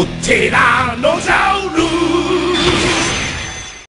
오테라 노자